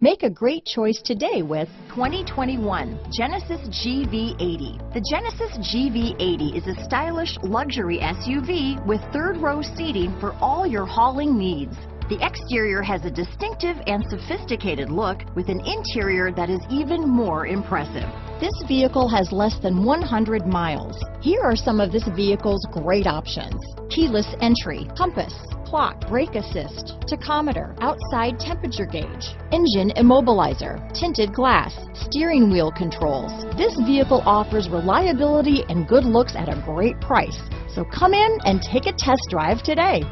Make a great choice today with 2021 Genesis GV80. The Genesis GV80 is a stylish luxury SUV with third row seating for all your hauling needs. The exterior has a distinctive and sophisticated look with an interior that is even more impressive. this vehicle has less than 100 miles. Here are some of this vehicle's great options. Keyless entry, compass, clock, brake assist, tachometer, outside temperature gauge, engine immobilizer, tinted glass, steering wheel controls. This vehicle offers reliability and good looks at a great price. So come in and take a test drive today.